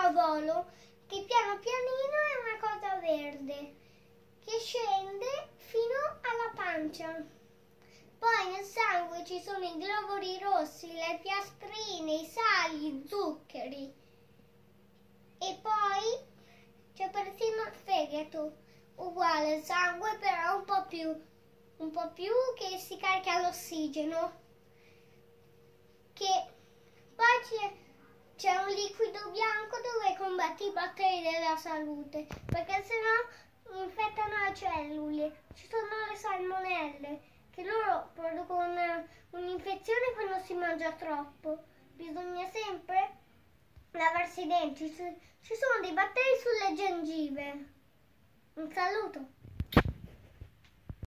suolo che piano pianino è una cosa verde che scende fino alla pancia. Poi nel sangue ci sono i globuli rossi, le piastrine, i sali, i zuccheri. E poi c'è persino il fegato, uguale al sangue però un po' più, un po' più che si carica l'ossigeno. Che poi c'è, c'è un liquido bianco dove combatti i batteri della salute, perché sennò infettano le cellule. Ci sono le salmonelle, che loro producono un'infezione quando si mangia troppo. Bisogna sempre lavarsi i denti. Ci sono dei batteri sulle gengive. Un saluto.